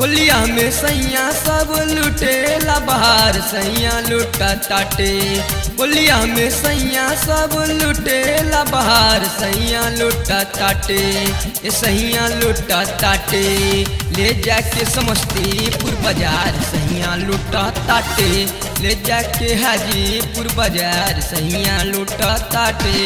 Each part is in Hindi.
होलिया में सैया सब लुटेला, बाहर सैया लुटा ताटे। होलिया में सैया सब लुटेला, बाहर सैया लुटा ताटे। ये सैया लुटा ताटे, ले जाके समस्तीपुर बाज़ार सैया लुटा ताटे। ले जाके हाजीपुर बाज़ार सैया लुटा ताटे।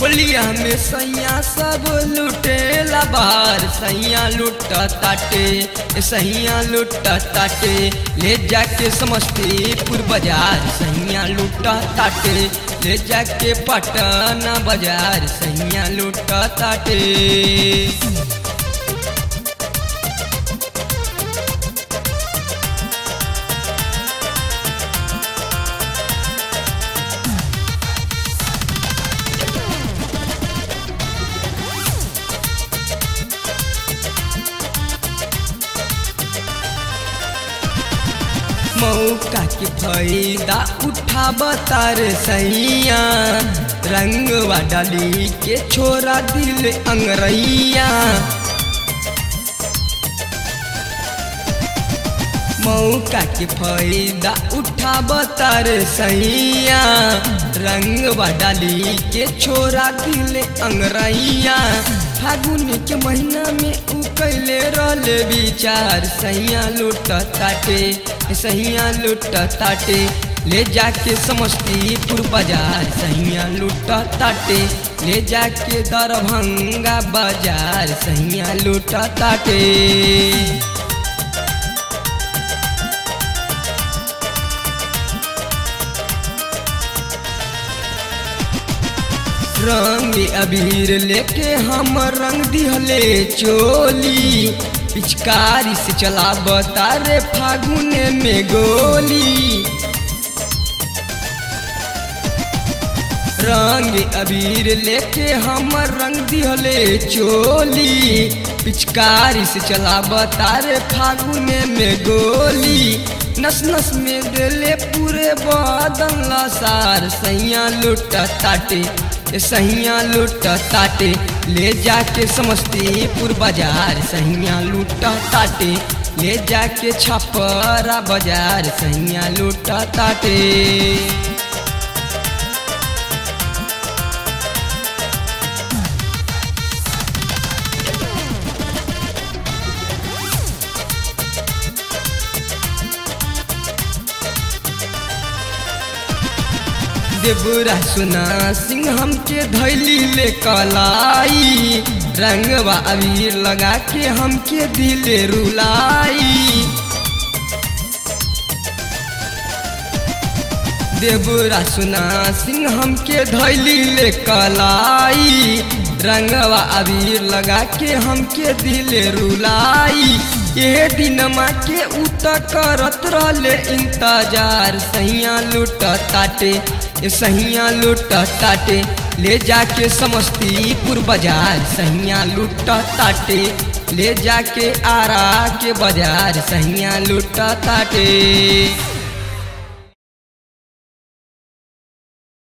होलिया में सैया सब लुटेला लबार सैया लुट ताटे, सैया लुट ताटे। ले जाके समस्तीपुर बाज़ार, सैया लुट ताटे। ले जाके पटना बाज़ार, सैया लुट ताटे। मौका के फ़ायदा उठा बतार सैया। रंगवा डाली के छोरा दिल अंगरैया। मौका के फ़ायदा उठा बतार सैया। रंगवा डाली के छोरा दिल अंगरैया। फागुन के महीना में उ कैले रहल विचार। सैया लुट ताटे, सैया लुट ताटे। ले जाके समस्तीपुर बाज़ार। सैया लुट ताटे, ले जाके दरभंगा बाज़ार। सैया लुट ताटे। रंग अबीर लेके हम रंग दिहले चोली। पिचकारी से चला बतारे फागुन में गोली। रंग अबीर लेके हम रंग दिहले चोली। पिचकारी से चला बतारे फागुन में गोली। नस नस में दिले पूरे बादल सार, सैया लुट ताटे। सैया लूट ताटे। ले जाके समस्तीपुर बाज़ार, सहिया लूट ताटे। ले जाके छपरा बाज़ार, सहिया लूट ताटे। देवरा सुना सिंह हमके धैली ले कलाई। रंगवा अबीर लगा के हमके दिले रुलाई। देवरा सुना सिंह हमके धैली ले कलाई। रंगवा अबीर लगा के हमके दिले रुलाई। ये दिनमा के उत करत रहले इंतज़ार। सैया लुट ताटे सहिया लुट ताटे। ले जाके समस्तीपुर बाज़ार। सैया लुट ताटे, ले जाके आरा के बाज़ार। सैया लुट ताटे।